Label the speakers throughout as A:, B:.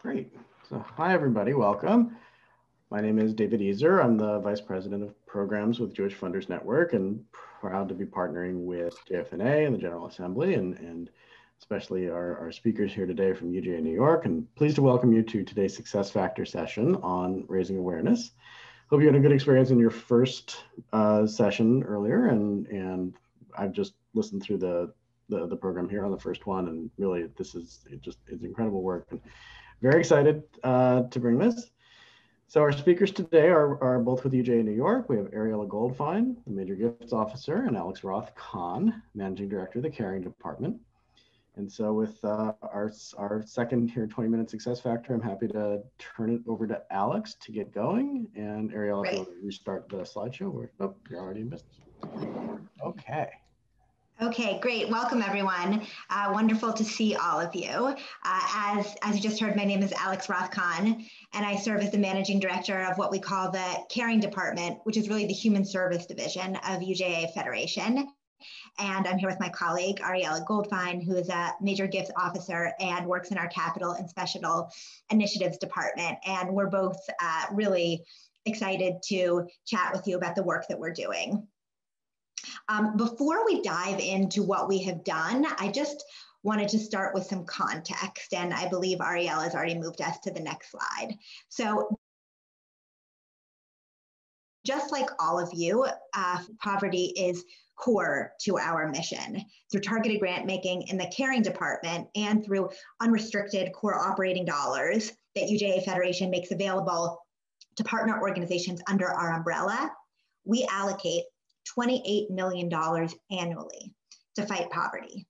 A: Great. So, hi, everybody. Welcome. My name is David Ezer. I'm the Vice President of Programs with Jewish Funders Network and proud to be partnering with JFNA and the General Assembly and, and especially our, our speakers here today from UJA New York. And pleased to welcome you to today's Success Factor session on raising awareness. Hope you had a good experience in your first uh, session earlier. And, and I've just listened through the, the, the program here on the first one. And really, this is it just it's incredible work. And, very excited uh, to bring this. So our speakers today are, are both with UJA New York. We have Ariella Goldfein, the Major Gifts Officer, and Alex Roth Kahn, Managing Director of the Caring Department. And so with uh, our, our second here 20 minute success factor, I'm happy to turn it over to Alex to get going. And Ariella, if you want to restart the slideshow, or, oh, you're already in business. Okay.
B: Okay, great. Welcome, everyone. Uh, wonderful to see all of you. Uh, as, as you just heard, my name is Alex Roth Kahn, and I serve as the managing director of what we call the Caring Department, which is really the Human Service Division of UJA Federation. And I'm here with my colleague, Ariella Goldfein, who is a major gifts officer and works in our capital and special initiatives department. And we're both uh, really excited to chat with you about the work that we're doing. Um, before we dive into what we have done, I just wanted to start with some context, and I believe Ariel has already moved us to the next slide. So just like all of you, uh, poverty is core to our mission. Through targeted grant making in the caring department and through unrestricted core operating dollars that UJA Federation makes available to partner organizations under our umbrella, we allocate $28 million annually to fight poverty.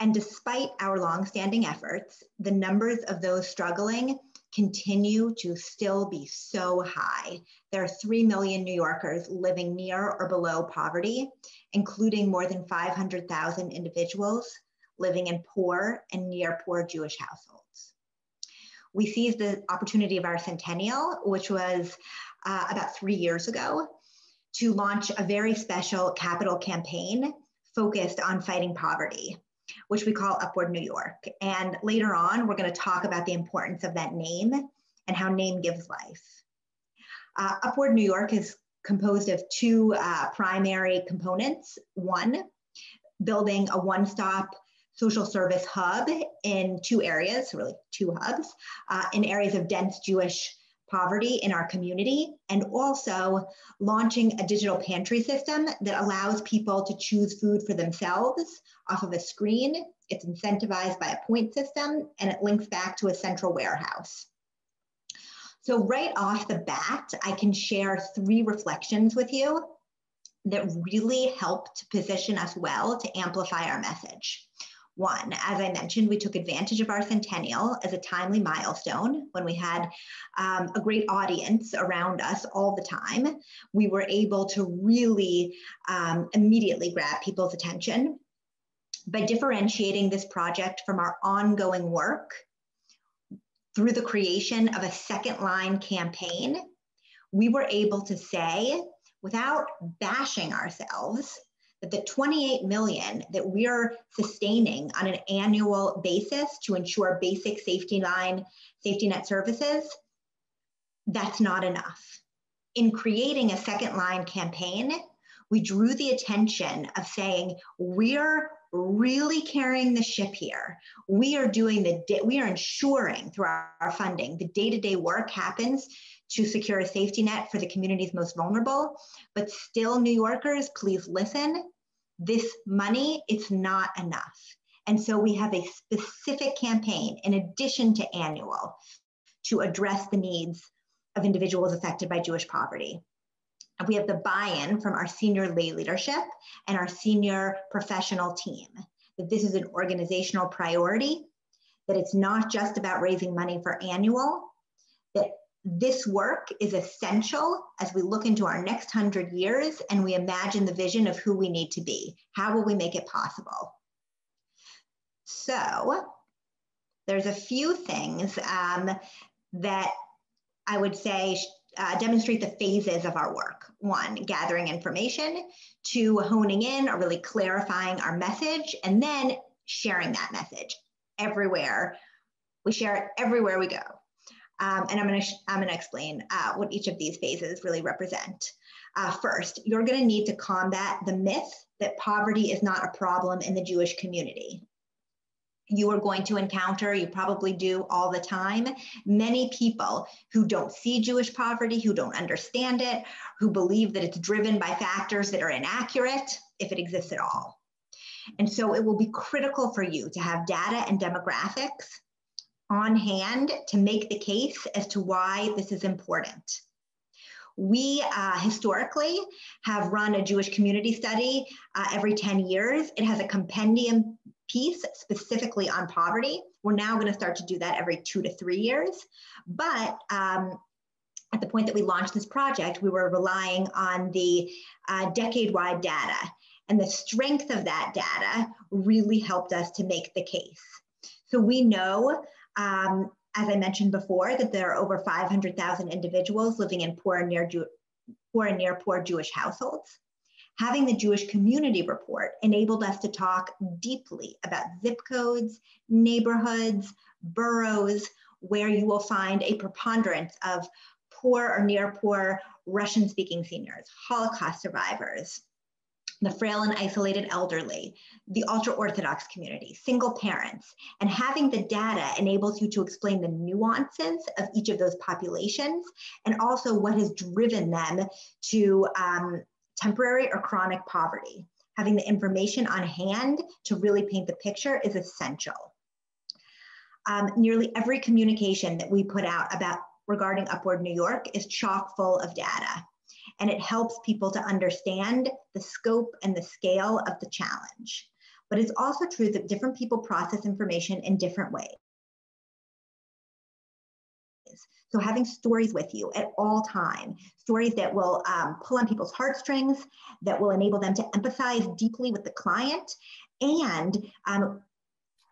B: And despite our longstanding efforts, the numbers of those struggling continue to still be so high. There are 3 million New Yorkers living near or below poverty, including more than 500,000 individuals living in poor and near poor Jewish households. We seized the opportunity of our centennial, which was uh, about three years ago, to launch a very special capital campaign focused on fighting poverty, which we call Upward New York. And later on, we're going to talk about the importance of that name and how name gives life. Uh, Upward New York is composed of two uh, primary components. One, building a one stop social service hub in two areas, really two hubs, uh, in areas of dense Jewish poverty in our community, and also launching a digital pantry system that allows people to choose food for themselves off of a screen. It's incentivized by a point system and it links back to a central warehouse. So, right off the bat, I can share three reflections with you that really help to position us well to amplify our message. One, as I mentioned, we took advantage of our centennial as a timely milestone when we had um, a great audience around us all the time. We were able to really um, immediately grab people's attention by differentiating this project from our ongoing work through the creation of a second line campaign. We were able to say, without bashing ourselves, the 28 million that we're sustaining on an annual basis to ensure basic safety line safety net services that's not enough. In creating a second line campaign we drew the attention of saying we're really carrying the ship here. We are doing the we are ensuring through our, our funding the day-to-day work happens to secure a safety net for the communities most vulnerable. But still, New Yorkers, please listen. This money, it's not enough. And so we have a specific campaign in addition to annual to address the needs of individuals affected by Jewish poverty. And we have the buy-in from our senior lay leadership and our senior professional team that this is an organizational priority, that it's not just about raising money for annual, that this work is essential as we look into our next hundred years and we imagine the vision of who we need to be. How will we make it possible? So, there's a few things um, that I would say uh, demonstrate the phases of our work. One, gathering information, two, honing in or really clarifying our message, and then sharing that message everywhere We share it everywhere we go. Um, and I'm going to I'm going to explain uh, what each of these phases really represent. Uh, first, you're going to need to combat the myth that poverty is not a problem in the Jewish community. You are going to encounter, you probably do all the time, many people who don't see Jewish poverty, who don't understand it, who believe that it's driven by factors that are inaccurate, if it exists at all. And so it will be critical for you to have data and demographics on hand to make the case as to why this is important. We uh, historically have run a Jewish community study uh, every 10 years. It has a compendium piece specifically on poverty. We're now going to start to do that every two to three years. But um, at the point that we launched this project, we were relying on the uh, decade wide data. And the strength of that data really helped us to make the case. So we know um, as I mentioned before, that there are over 500,000 individuals living in poor and near, Jew- poor and near poor Jewish households. Having the Jewish Community Report enabled us to talk deeply about zip codes, neighborhoods, boroughs, where you will find a preponderance of poor or near poor Russian speaking seniors, Holocaust survivors, the frail and isolated elderly, the ultra Orthodox community, single parents. And having the data enables you to explain the nuances of each of those populations and also what has driven them to um, temporary or chronic poverty. Having the information on hand to really paint the picture is essential. Um, nearly every communication that we put out about regarding Upward New York is chock full of data and it helps people to understand the scope and the scale of the challenge. But it's also true that different people process information in different ways. So having stories with you at all time, stories that will um, pull on people's heartstrings, that will enable them to empathize deeply with the client, and um,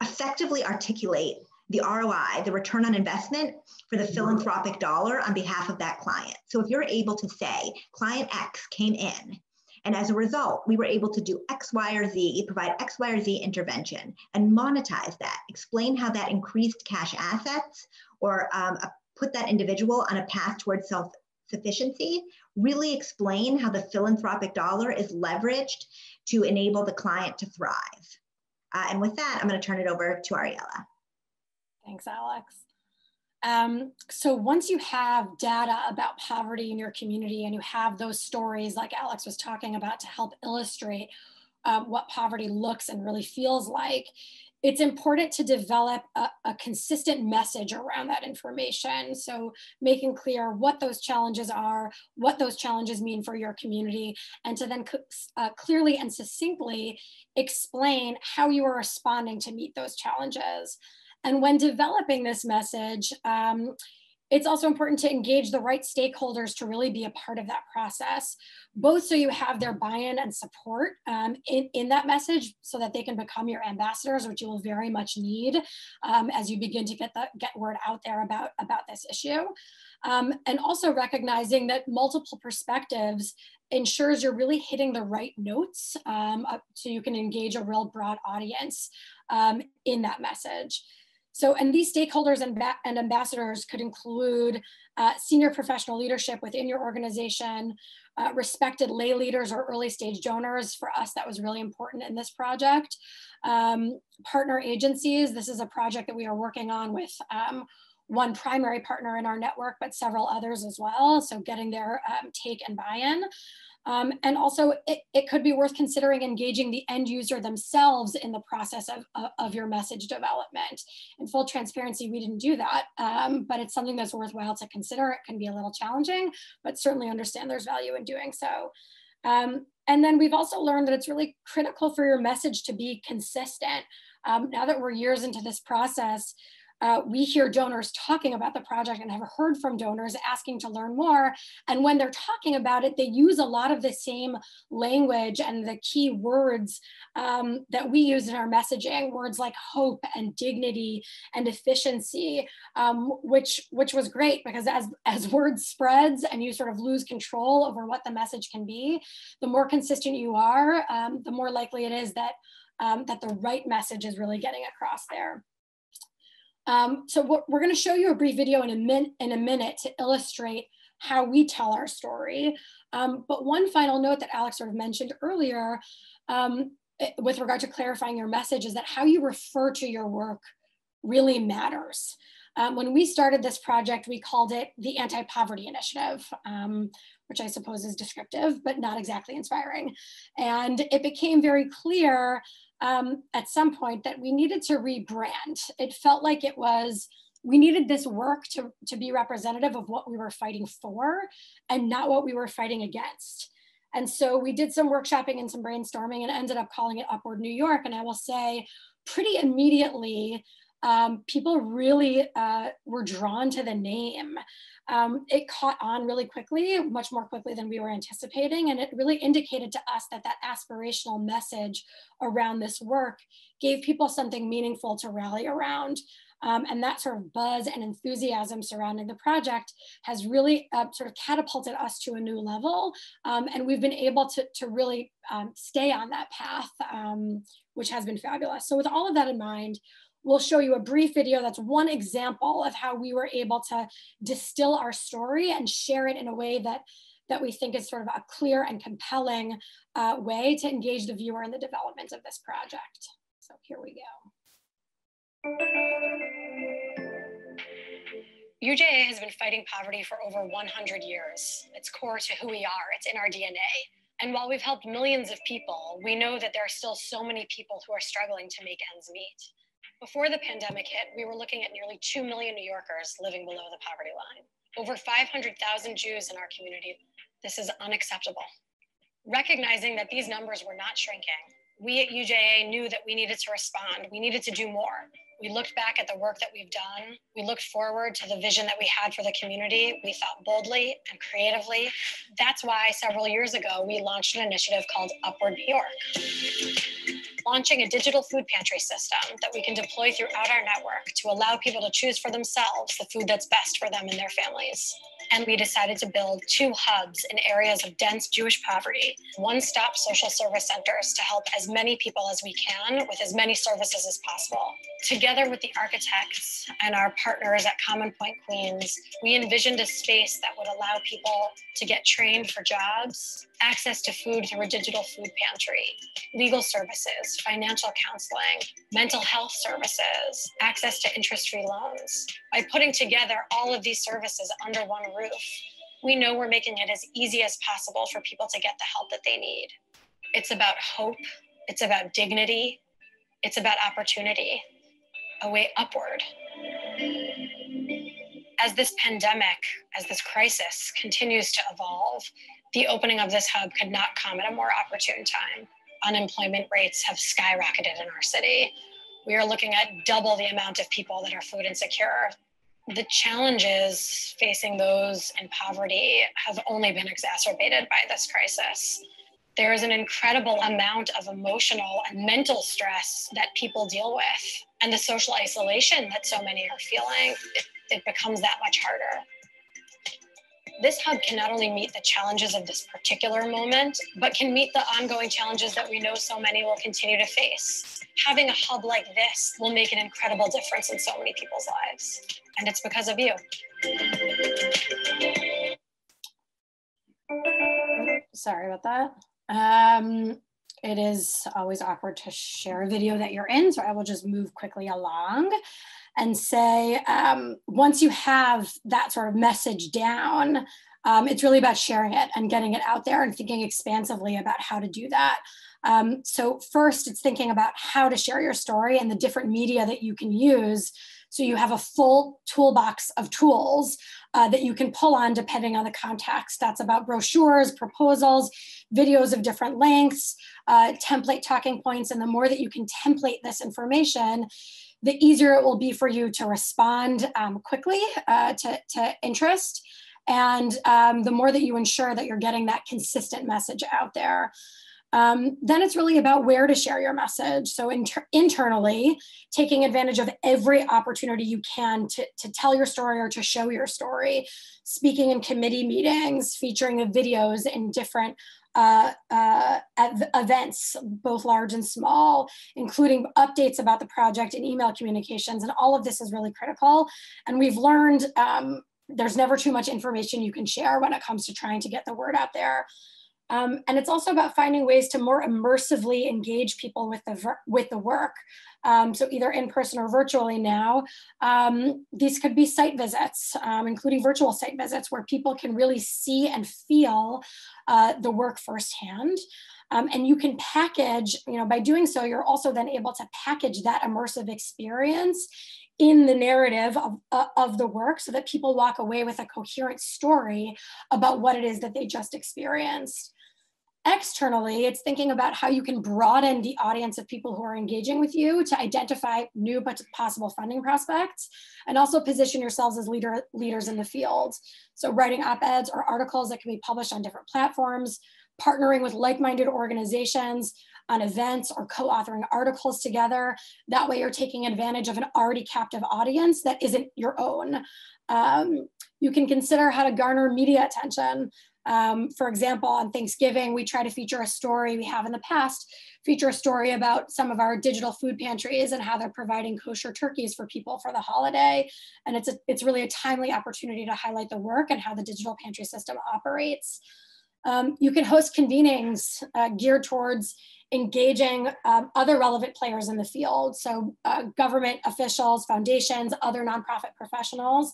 B: effectively articulate the ROI, the return on investment for the philanthropic dollar on behalf of that client. So if you're able to say, client X came in, and as a result, we were able to do X, Y, or Z, provide X, Y, or Z intervention and monetize that, explain how that increased cash assets or um, put that individual on a path towards self sufficiency, really explain how the philanthropic dollar is leveraged to enable the client to thrive. Uh, and with that, I'm going to turn it over to Ariella.
C: Thanks, Alex. Um, so once you have data about poverty in your community and you have those stories like Alex was talking about to help illustrate um, what poverty looks and really feels like, it's important to develop a, a, consistent message around that information. So making clear what those challenges are, what those challenges mean for your community, and to then uh, clearly and succinctly explain how you are responding to meet those challenges. And when developing this message, um, it's also important to engage the right stakeholders to really be a part of that process, both so you have their buy-in and support um, in, in that message so that they can become your ambassadors, which you will very much need um, as you begin to get the get word out there about, about this issue. Um, and also recognizing that multiple perspectives ensures you're really hitting the right notes um, so you can engage a real broad audience um, in that message. So, and these stakeholders and, and ambassadors could include uh, senior professional leadership within your organization, uh, respected lay leaders or early stage donors. For us, that was really important in this project. Um, partner agencies, this is a project that we are working on with um, one primary partner in our network, but several others as well. So getting their um, take and buy-in. Um, and also, it, it could be worth considering engaging the end user themselves in the process of, of your message development. In full transparency, we didn't do that, um, but it's something that's worthwhile to consider. It can be a little challenging, but certainly understand there's value in doing so. Um, and then we've also learned that it's really critical for your message to be consistent. Um, now that we're years into this process, uh, we hear donors talking about the project and have heard from donors asking to learn more. And when they're talking about it, they use a lot of the same language and the key words um, that we use in our messaging, words like hope and dignity and efficiency, um, which, which was great because as, as word spreads and you sort of lose control over what the message can be, the more consistent you are, um, the more likely it is that, um, that the right message is really getting across there. Um, so we're going to show you a brief video in a, min in a minute to illustrate how we tell our story. Um, but one final note that Alex sort of mentioned earlier um, eh, with regard to clarifying your message is that how you refer to your work really matters. Um, when we started this project, we called it the Anti-Poverty Initiative, um, which I suppose is descriptive, but not exactly inspiring. And it became very clear um, at some point that we needed to rebrand. It felt like it was, we needed this work to, to be representative of what we were fighting for and not what we were fighting against. And so we did some workshopping and some brainstorming and ended up calling it Upward New York. And I will say pretty immediately, um, people really uh, were drawn to the name. Um, it caught on really quickly, much more quickly than we were anticipating. And it really indicated to us that that aspirational message around this work gave people something meaningful to rally around. Um, and that sort of buzz and enthusiasm surrounding the project has really uh, sort of catapulted us to a new level. Um, and we've been able to, to really um, stay on that path, um, which has been fabulous. So with all of that in mind, we'll show you a brief video that's one example of how we were able to distill our story and share it in a way that that we think is sort of a clear and compelling uh, way to engage the viewer in the development of this project. So here we go. UJA has been fighting poverty for over 100 years. It's core to who we are, it's in our DNA. And while we've helped millions of people, we know that there are still so many people who are struggling to make ends meet. Before the pandemic hit, we were looking at nearly 2 million New Yorkers living below the poverty line. Over 500,000 Jews in our community. This is unacceptable. Recognizing that these numbers were not shrinking, we at UJA knew that we needed to respond. We needed to do more. We looked back at the work that we've done. We looked forward to the vision that we had for the community. We thought boldly and creatively. That's why several years ago, we launched an initiative called Upward New York launching a digital food pantry system that we can deploy throughout our network to allow people to choose for themselves the food that's best for them and their families. And we decided to build two hubs in areas of dense Jewish poverty, one stop social service centers to help as many people as we can with as many services as possible. Together with the architects and our partners at Commonpoint Queens, we envisioned a space that would allow people to get trained for jobs, access to food through a digital food pantry, legal services, financial counseling, mental health services, access to interest free loans. By putting together all of these services under one roof, we know we're making it as easy as possible for people to get the help that they need. It's about hope, it's about dignity, it's about opportunity, a way upward. As this pandemic, as this crisis continues to evolve, the opening of this hub could not come at a more opportune time. Unemployment rates have skyrocketed in our city. We are looking at double the amount of people that are food insecure. The challenges facing those in poverty have only been exacerbated by this crisis. There is an incredible amount of emotional and mental stress that people deal with, and the social isolation that so many are feeling, it, it becomes that much harder this hub can not only meet the challenges of this particular moment, but can meet the ongoing challenges that we know so many will continue to face. Having a hub like this will make an incredible difference in so many people's lives. And it's because of you. Sorry about that. Um, it is always awkward to share a video that you're in, so I will just move quickly along and say, um, once you have that sort of message down, um, it's really about sharing it and getting it out there and thinking expansively about how to do that. Um, so first, it's thinking about how to share your story and the different media that you can use so you have a full toolbox of tools uh, that you can pull on depending on the context. That's about brochures, proposals, videos of different lengths, uh, template talking points. And the more that you can template this information, the easier it will be for you to respond um, quickly uh, to, to interest. And um, the more that you ensure that you're getting that consistent message out there. Um, then it's really about where to share your message. So inter internally, taking advantage of every opportunity you can to, to tell your story or to show your story, speaking in committee meetings, featuring the videos in different uh, uh, events, both large and small, including updates about the project and email communications. And all of this is really critical. And we've learned um, there's never too much information you can share when it comes to trying to get the word out there. Um, and it's also about finding ways to more immersively engage people with the, with the work. Um, so either in person or virtually now. Um, these could be site visits, um, including virtual site visits where people can really see and feel uh, the work firsthand. Um, and you can package, you know, by doing so, you're also then able to package that immersive experience in the narrative of, uh, of the work so that people walk away with a coherent story about what it is that they just experienced. Externally, it's thinking about how you can broaden the audience of people who are engaging with you to identify new but possible funding prospects and also position yourselves as leader, leaders in the field. So writing op-eds or articles that can be published on different platforms, partnering with like-minded organizations on events or co-authoring articles together. That way you're taking advantage of an already captive audience that isn't your own. Um, you can consider how to garner media attention. Um, for example, on Thanksgiving, we try to feature a story we have in the past, feature a story about some of our digital food pantries and how they're providing kosher turkeys for people for the holiday. And it's, a, it's really a timely opportunity to highlight the work and how the digital pantry system operates. Um, you can host convenings uh, geared towards engaging um, other relevant players in the field. So uh, government officials, foundations, other nonprofit professionals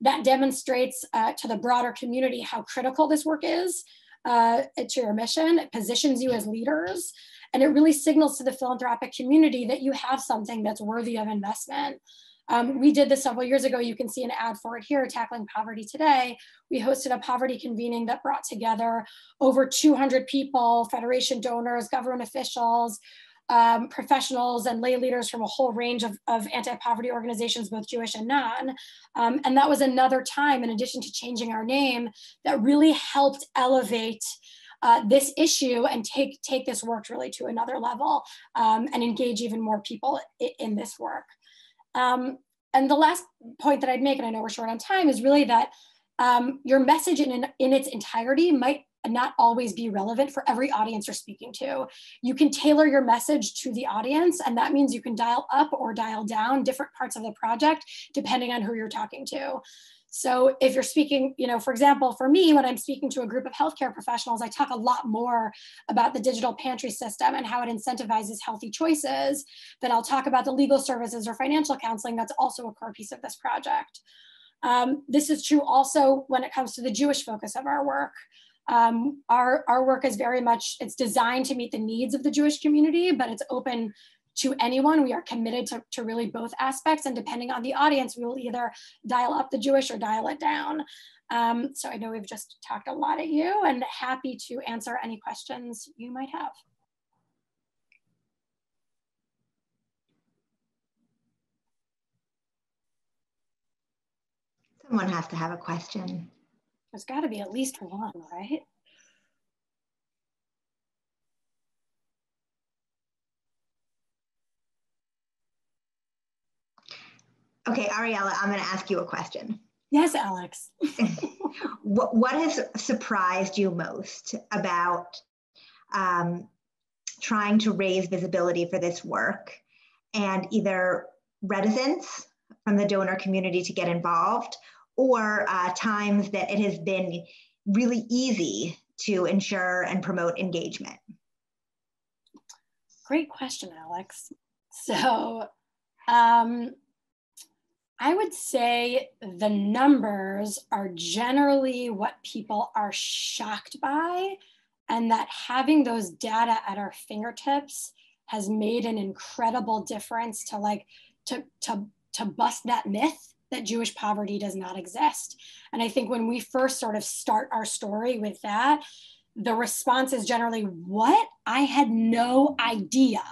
C: that demonstrates uh, to the broader community how critical this work is uh, to your mission. It positions you as leaders, and it really signals to the philanthropic community that you have something that's worthy of investment. Um, we did this several years ago. You can see an ad for it here, Tackling Poverty Today. We hosted a poverty convening that brought together over 200 people, Federation donors, government officials, um, professionals and lay leaders from a whole range of, of anti-poverty organizations, both Jewish and non. Um, and that was another time, in addition to changing our name, that really helped elevate uh, this issue and take, take this work really to another level um, and engage even more people in, in this work. Um, and the last point that I'd make, and I know we're short on time, is really that um, your message in, in its entirety might not always be relevant for every audience you're speaking to. You can tailor your message to the audience, and that means you can dial up or dial down different parts of the project depending on who you're talking to. So if you're speaking, you know, for example, for me, when I'm speaking to a group of healthcare professionals, I talk a lot more about the digital pantry system and how it incentivizes healthy choices than I'll talk about the legal services or financial counseling. That's also a core piece of this project. Um, this is true also when it comes to the Jewish focus of our work. Um, our, our work is very much, it's designed to meet the needs of the Jewish community, but it's open to anyone. We are committed to, to really both aspects and depending on the audience, we will either dial up the Jewish or dial it down. Um, so I know we've just talked a lot at you and happy to answer any questions you might have.
B: Someone has to have a question.
C: There's got to be at least one, right?
B: Okay, Ariella, I'm going to ask you a question.
C: Yes, Alex.
B: what, what has surprised you most about um, trying to raise visibility for this work and either reticence from the donor community to get involved or uh, times that it has been really easy to ensure and promote engagement?
C: Great question, Alex. So, um, I would say the numbers are generally what people are shocked by, and that having those data at our fingertips has made an incredible difference to like to to to bust that myth that Jewish poverty does not exist. And I think when we first sort of start our story with that, the response is generally, What? I had no idea.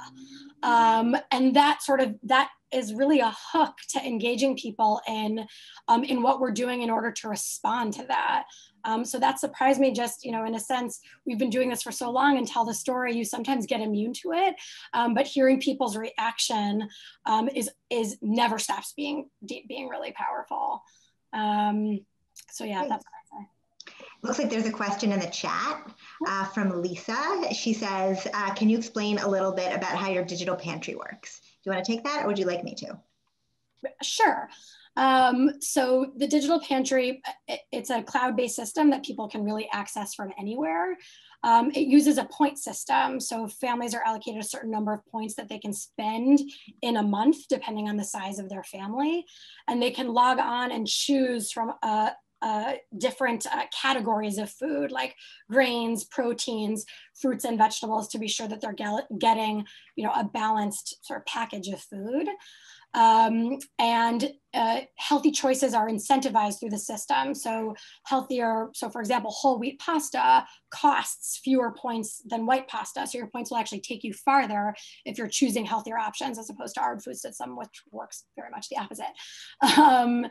C: Um, and that sort of that is really a hook to engaging people in um, in what we're doing in order to respond to that. Um, so that surprised me just, you know, in a sense, we've been doing this for so long and tell the story, you sometimes get immune to it. Um, but hearing people's reaction um, is, is never stops being, being really powerful. Um, so yeah, that's what I say.
B: Looks like there's a question in the chat uh, from Lisa. She says, uh, can you explain a little bit about how your digital pantry works? You want to take that or would you like me to?
C: Sure. Um, so the digital pantry, it, it's a cloud-based system that people can really access from anywhere. Um, it uses a point system. So families are allocated a certain number of points that they can spend in a month, depending on the size of their family. And they can log on and choose from a, uh, different uh, categories of food like grains, proteins, fruits and vegetables to be sure that they're getting you know, a balanced sort of package of food. Um, and uh, healthy choices are incentivized through the system. So healthier, so for example, whole wheat pasta costs fewer points than white pasta. So your points will actually take you farther if you're choosing healthier options as opposed to our food system, which works very much the opposite. Um,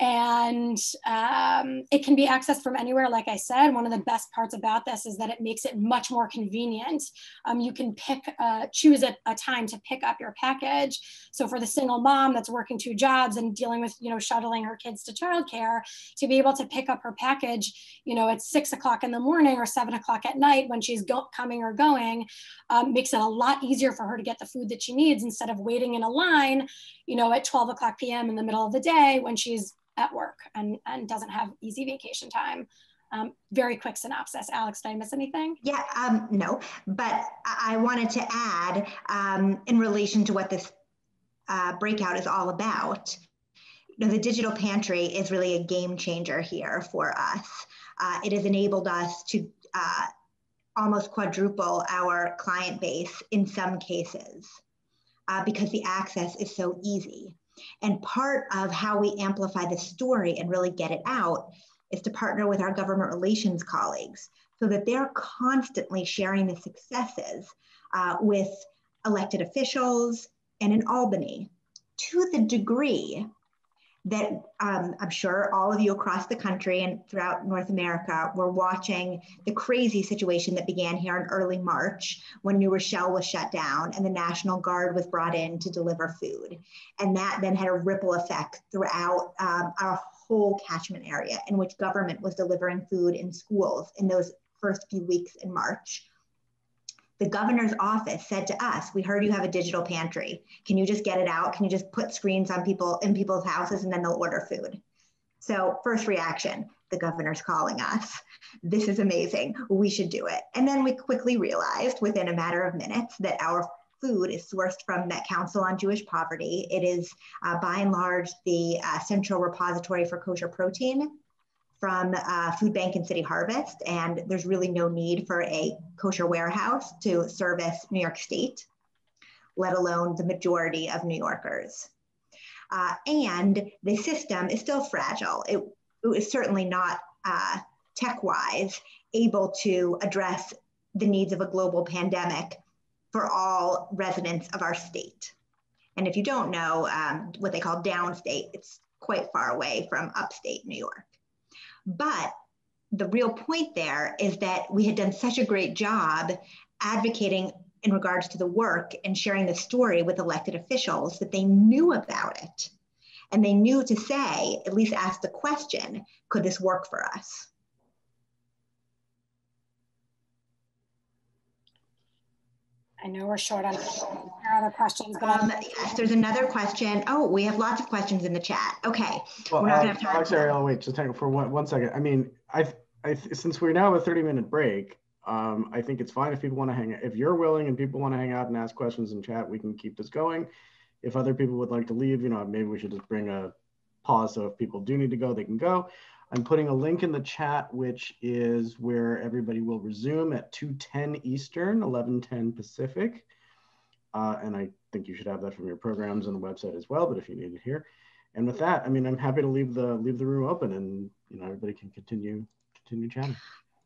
C: and um, it can be accessed from anywhere. Like I said, one of the best parts about this is that it makes it much more convenient. Um, you can pick, uh, choose a, a, time to pick up your package. So for the single mom that's working two jobs and dealing with, you know, shuttling her kids to childcare, to be able to pick up her package, you know, at six o'clock in the morning or seven o'clock at night when she's go- coming or going, um, makes it a lot easier for her to get the food that she needs instead of waiting in a line, you know, at 12 o'clock p.m. in the middle of the day when she's at work and, and doesn't have easy vacation time. Um, very quick synopsis. Alex, did I miss anything?
B: Yeah, um, no, but I wanted to add um, in relation to what this uh, breakout is all about. You know, the digital pantry is really a game changer here for us. Uh, it has enabled us to uh, almost quadruple our client base in some cases uh, because the access is so easy. And part of how we amplify the story and really get it out is to partner with our government relations colleagues so that they're constantly sharing the successes uh, with elected officials and in Albany to the degree that um, I'm sure all of you across the country and throughout North America were watching the crazy situation that began here in early March when New Rochelle was shut down and the National Guard was brought in to deliver food. And that then had a ripple effect throughout um, our whole catchment area in which government was delivering food in schools in those first few weeks in March the governor's office said to us, "We heard you have a digital pantry. Can you just get it out? Can you just put screens on people in people's houses and then they'll order food?" So first reaction, the governor's calling us. This is amazing. We should do it. And then we quickly realized within a matter of minutes that our food is sourced from Met Council on Jewish Poverty. It is uh, by and large the uh, central repository for kosher protein from uh, Food Bank and City Harvest, and there's really no need for a kosher warehouse to service New York State, let alone the majority of New Yorkers. Uh, and the system is still fragile. It, it was certainly not uh, tech-wise able to address the needs of a global pandemic for all residents of our state. And if you don't know um, what they call downstate, it's quite far away from upstate New York. But the real point there is that we had done such a great job advocating in regards to the work and sharing the story with elected officials that they knew about it. And they knew to say, at least ask the question, could this work for us?
C: I know we're short on other questions, but
B: um, yes, there's another question. Oh, we have lots of questions in the chat. Okay,
A: well, we're not Alex, gonna have time. Alex, wait, just hang for one, one second. I mean, I, I since we now have a 30 minute break, um, I think it's fine if people want to hang out. If you're willing and people want to hang out and ask questions in chat, we can keep this going. If other people would like to leave, you know, maybe we should just bring a pause. So if people do need to go, they can go. I'm putting a link in the chat, which is where everybody will resume at 2.10 Eastern, 11.10 Pacific. Uh, and I think you should have that from your programs and the website as well, but if you need it here. And with that, I mean, I'm happy to leave the leave the room open and, you know, everybody can continue, continue chatting.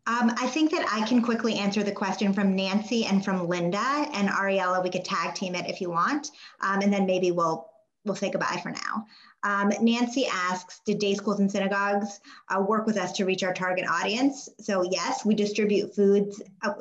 B: Um, I think that I can quickly answer the question from Nancy and from Linda and Ariella. We could tag team it if you want. Um, and then maybe we'll we'll say goodbye for now. Um, Nancy asks, did day schools and synagogues uh, work with us to reach our target audience? So yes, we distribute foods. Uh,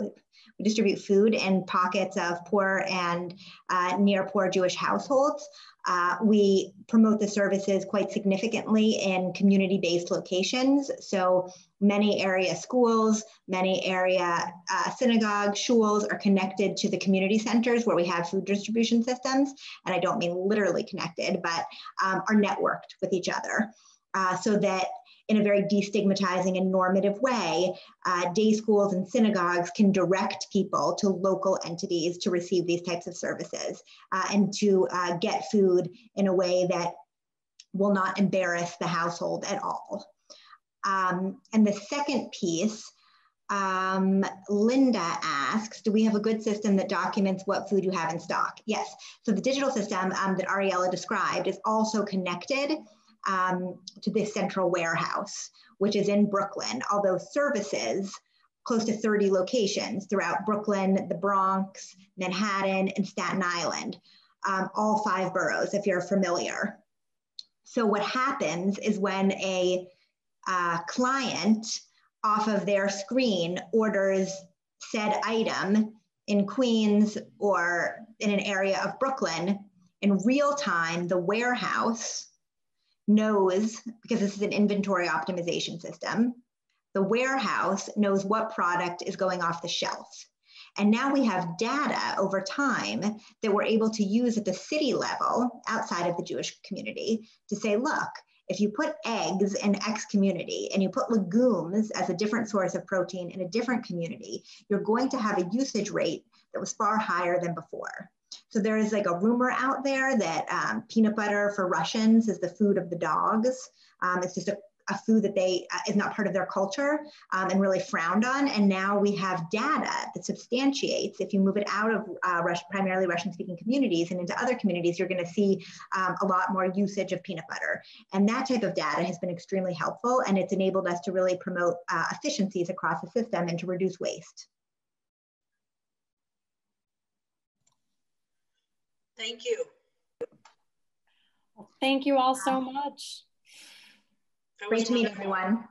B: we distribute food in pockets of poor and uh, near poor Jewish households. Uh, we promote the services quite significantly in community-based locations. So many area schools, many area uh, synagogues, shuls are connected to the community centers where we have food distribution systems. And I don't mean literally connected, but um, are networked with each other. Uh, so that in a very destigmatizing and normative way, uh, day schools and synagogues can direct people to local entities to receive these types of services uh, and to uh, get food in a way that will not embarrass the household at all. Um, and the second piece, um, Linda asks, do we have a good system that documents what food you have in stock? Yes. So the digital system um, that Ariella described is also connected um, to this central warehouse, which is in Brooklyn, although services close to 30 locations throughout Brooklyn, the Bronx, Manhattan, and Staten Island, um, all five boroughs, if you're familiar. So what happens is when a uh, client off of their screen orders said item in Queens or in an area of Brooklyn, in real time, the warehouse knows, because this is an inventory optimization system, the warehouse knows what product is going off the shelf. And now we have data over time that we're able to use at the city level outside of the Jewish community to say, look, if you put eggs in X community and you put legumes as a different source of protein in a different community, you're going to have a usage rate that was far higher than before. So there is like a rumor out there that um, peanut butter for Russians is the food of the dogs. Um, it's just a, a, food that they uh, is not part of their culture um, and really frowned on. And now we have data that substantiates if you move it out of uh, primarily Russian-speaking communities and into other communities, you're going to see um, a lot more usage of peanut butter. And that type of data has been extremely helpful, and it's enabled us to really promote uh, efficiencies across the system and to reduce waste.
D: Thank you.
C: Well, thank you all so much.
B: Great to meet everyone.